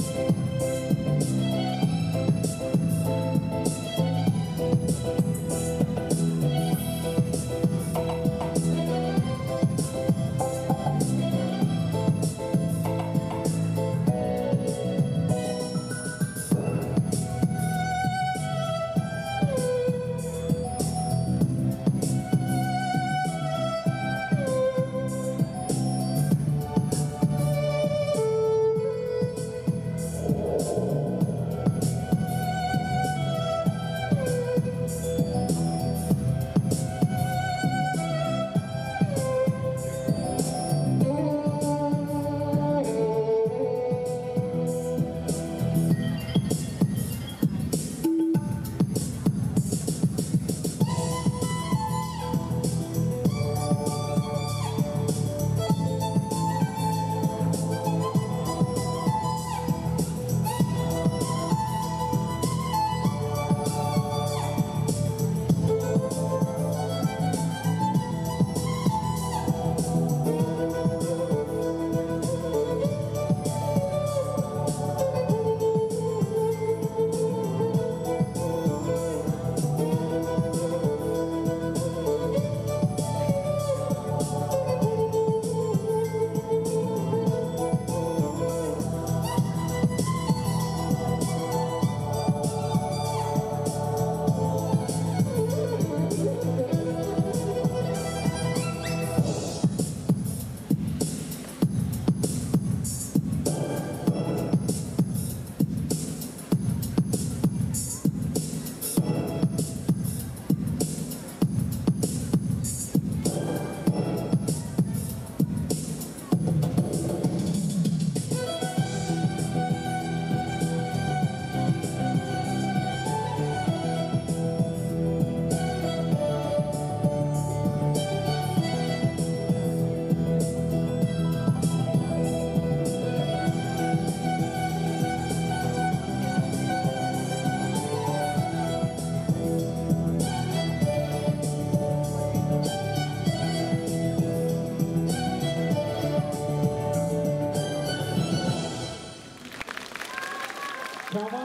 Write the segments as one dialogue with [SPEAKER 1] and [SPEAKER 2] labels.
[SPEAKER 1] you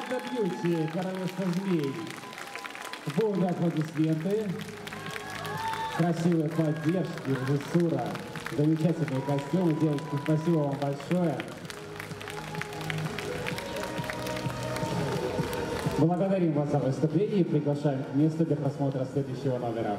[SPEAKER 1] Команда Бьюти, Королевство Змей. Бурные аплодисменты, красивые поддержки, режиссура, замечательные костюмы. Девочки, спасибо вам большое. Благодарим вас за выступление и приглашаем к месту для просмотра следующего номера.